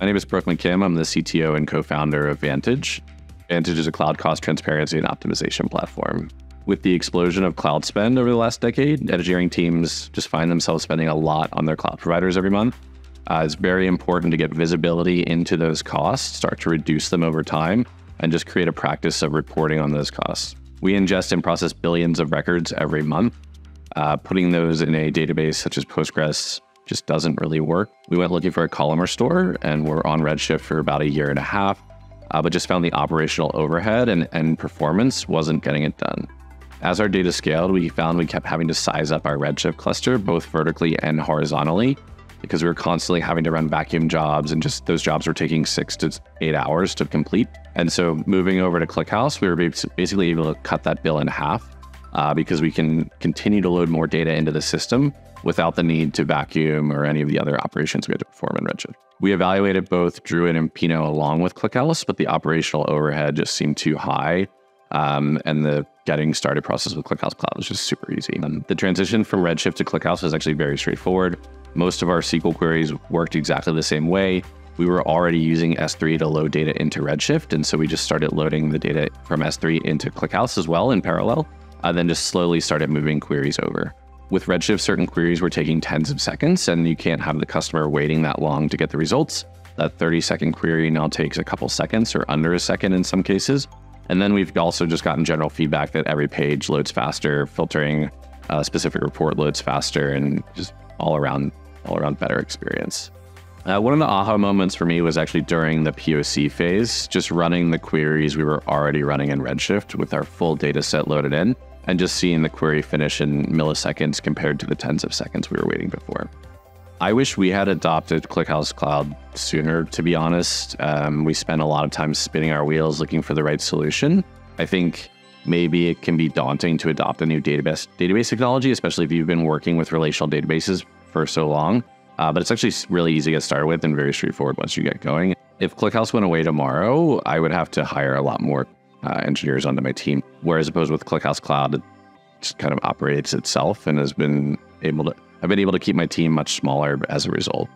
My name is Brooke McKim. I'm the CTO and co founder of Vantage. Vantage is a cloud cost transparency and optimization platform. With the explosion of cloud spend over the last decade, engineering teams just find themselves spending a lot on their cloud providers every month. Uh, it's very important to get visibility into those costs, start to reduce them over time, and just create a practice of reporting on those costs. We ingest and process billions of records every month. Uh, putting those in a database such as Postgres just doesn't really work. We went looking for a columnar store and we're on Redshift for about a year and a half, uh, but just found the operational overhead and, and performance wasn't getting it done. As our data scaled, we found we kept having to size up our Redshift cluster, both vertically and horizontally, because we were constantly having to run vacuum jobs and just those jobs were taking six to eight hours to complete. And so moving over to ClickHouse, we were basically able to cut that bill in half uh, because we can continue to load more data into the system without the need to vacuum or any of the other operations we had to perform in Redshift. We evaluated both Druid and Pinot along with ClickHouse, but the operational overhead just seemed too high um, and the getting started process with ClickHouse Cloud was just super easy. And the transition from Redshift to ClickHouse was actually very straightforward. Most of our SQL queries worked exactly the same way. We were already using S3 to load data into Redshift, and so we just started loading the data from S3 into ClickHouse as well in parallel, and then just slowly started moving queries over. With Redshift, certain queries were taking tens of seconds, and you can't have the customer waiting that long to get the results. That 30 second query now takes a couple seconds or under a second in some cases. And then we've also just gotten general feedback that every page loads faster, filtering a specific report loads faster, and just all around all around better experience. Uh, one of the aha moments for me was actually during the POC phase, just running the queries we were already running in Redshift with our full data set loaded in, and just seeing the query finish in milliseconds compared to the tens of seconds we were waiting before. I wish we had adopted ClickHouse Cloud sooner, to be honest. Um, we spent a lot of time spinning our wheels looking for the right solution. I think maybe it can be daunting to adopt a new database database technology, especially if you've been working with relational databases for so long. Uh, but it's actually really easy to get started with and very straightforward once you get going. If ClickHouse went away tomorrow, I would have to hire a lot more uh, engineers onto my team. Whereas opposed with ClickHouse Cloud, it just kind of operates itself and has been able to I've been able to keep my team much smaller as a result.